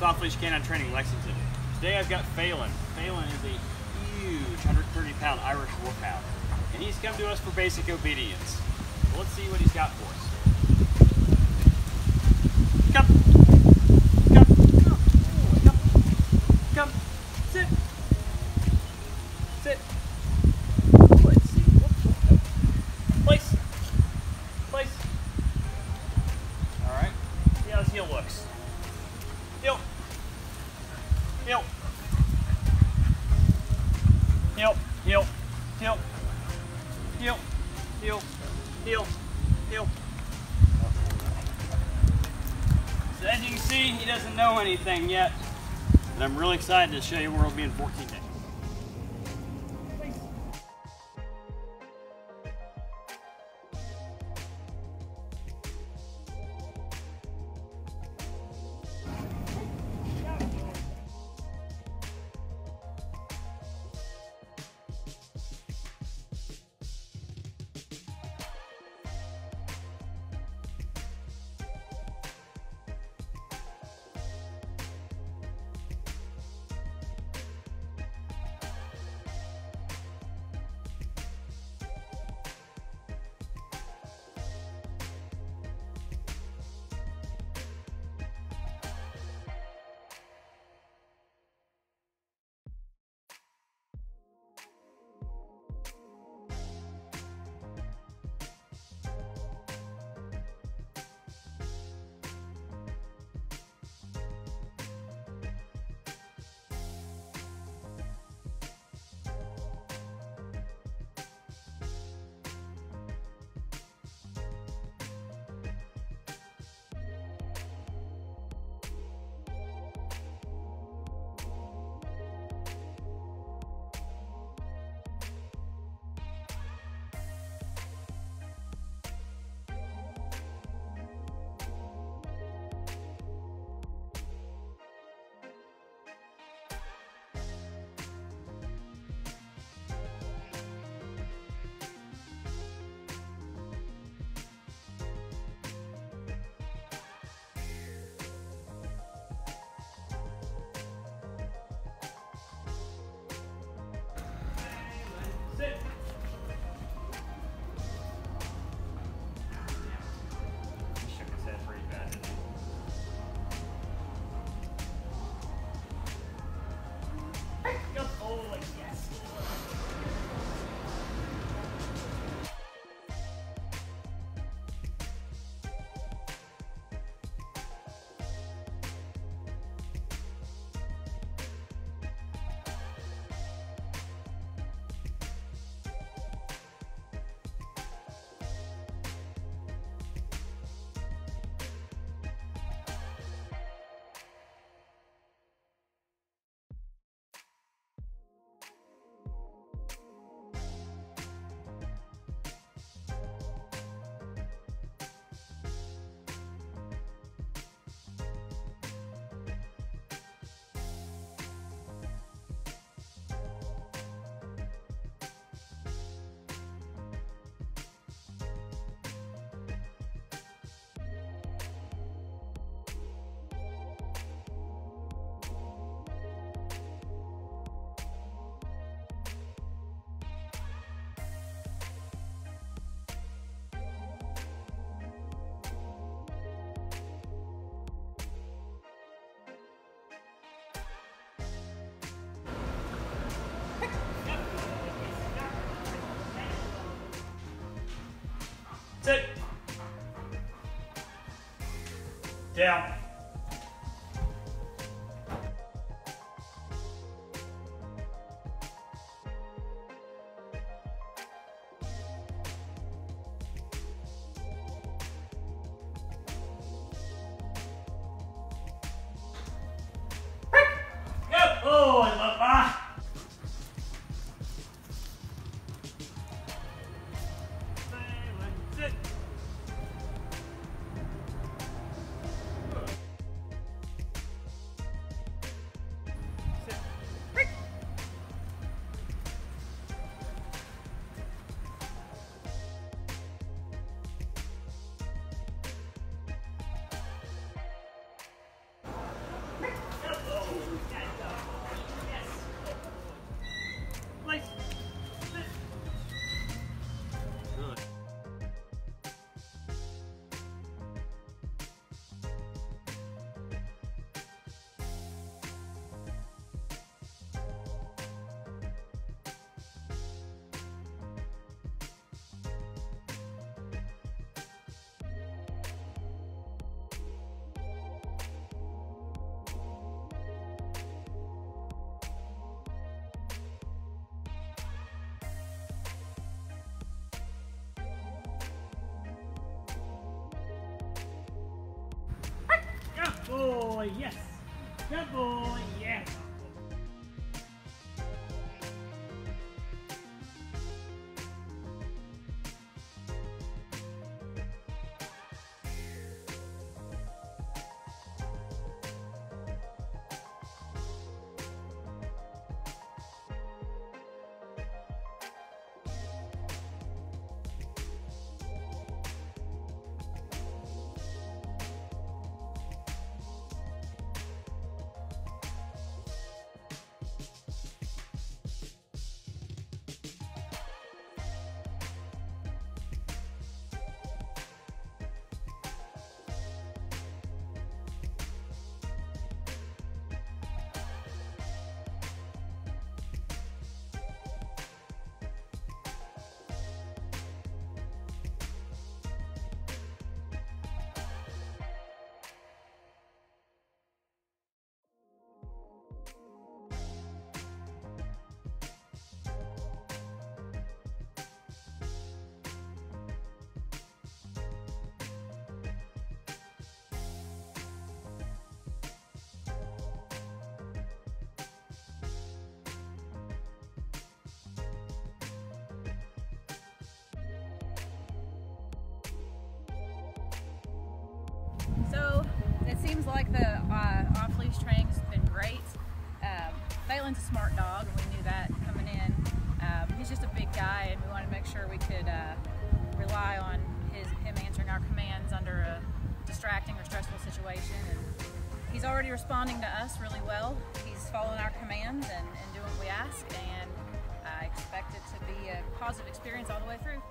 with Leash Canine Training Lexington. Today I've got Faolan. Faolan is a huge 130 pound Irish Wolfhound, and he's come to us for basic obedience. So let's see what he's got for us. Come. Come. Come. Sit. Sit. Let's see. Whoop, whoop, whoop. Place. Place. All right. See how his heel looks. Heel. Heel. Heel. Heel. Heel. Heel. Heel. Heel. Heel. So as you can see, he doesn't know anything yet. But I'm really excited to show you where he'll be in 14 days. Down. Boy, yes. Good boy, yes. So it seems like the uh, off-leash training has been great. Um, Faolan's a smart dog, and we knew that coming in. Um, he's just a big guy, and we wanted to make sure we could uh, rely on his him answering our commands under a distracting or stressful situation. And he's already responding to us really well. He's following our commands and, and doing what we ask, and I expect it to be a positive experience all the way through.